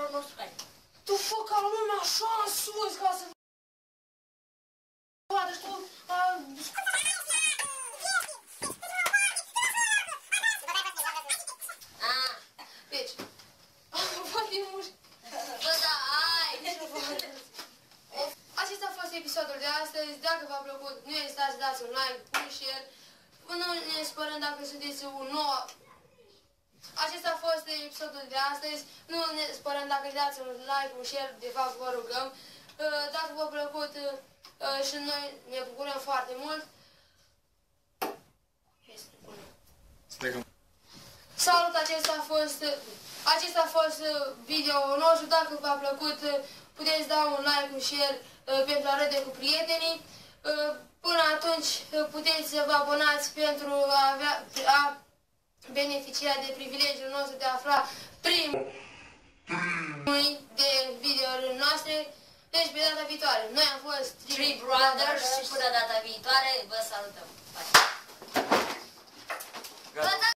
videoul nostru. Hai. Tu fă ca lumea așa în sus ca să vadă și tu... a, Ah, Deci... Foarte mult. bă, da, hai! Acesta a fost episodul de astăzi. Dacă v-a plăcut, nu ezitați să dați un like, un share. Nu ne spărăm dacă sunteți un nou... Acesta a fost episodul de astăzi. Nu ne spărăm dacă îi dați un like, un share. De fapt, vă rugăm. Uh, Dacă v-a plăcut uh, și noi ne bucurăm foarte mult. Plecăm. Salut, acesta a fost, acesta a fost uh, video-ul nostru. Dacă v-a plăcut, uh, puteți da un like, un share uh, pentru a râde cu prietenii. Uh, Până atunci uh, puteți să vă abonați pentru a, avea, a beneficia de privilegiul nostru de a afla primul de videourile noastre. Deci, pe data viitoare, noi am fost Three Brothers și până data viitoare vă salutăm. Pa. Gata.